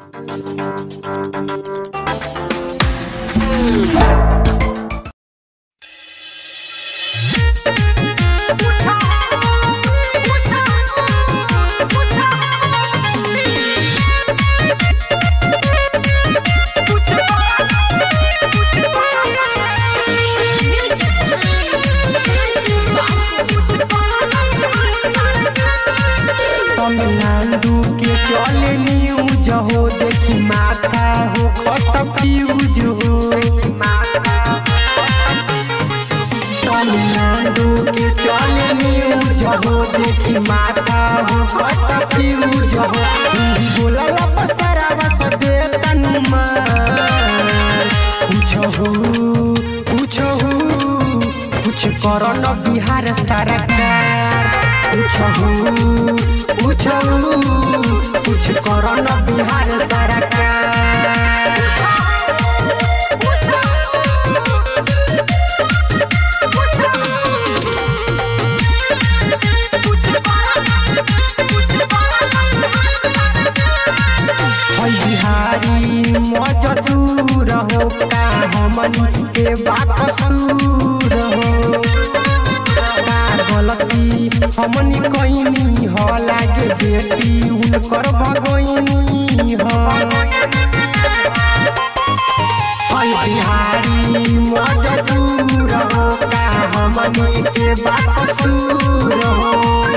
Bye. Tamil Nadu के चले news हो देखी माथा हो खत फ्यूज हो। तमिलनाडु के चले न्यूज़ हो देखी माथा हो खत फ्यूज हो। बोलला पसरावा सदे तनुमा पूछो हो पूछो हो कुछ करो बिहार सरकार पूछो पूछो कुछ बिहारी मजदूर हो का हमन के बात सूर हो गलती हमनी कईनी ह, लागे बेटी उनकर भगइनी, ह। हाय बिहारी, मजदूर हो का हमनी के बात सुन हो?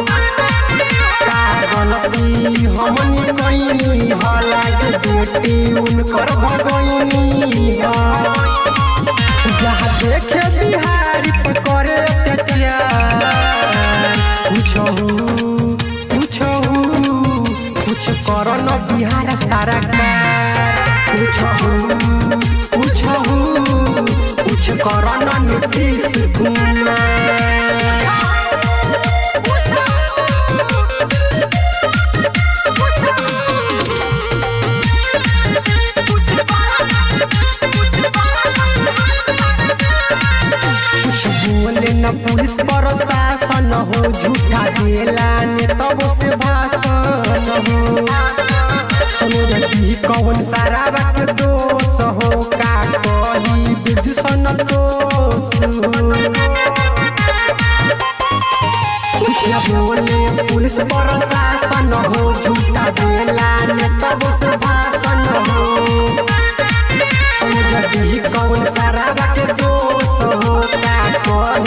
गलती हमनी कइनी हो बेटी उनकर भगइनी हो जहाँ देखे बिहारी पर करे अत्याचार पूछो पूछो कुछ करो न बिहार सरकार पूछो पूछो बोले न पुलिस प्रशासन हो, झूठा देला ने तब से भाषण हो। समझती कौन सारा बात दोष हो, का कही विदूषण दोष हो। कुछ न बोले पुलिस प्रशासन हो, झूठा देला ने तब से भाषण हो।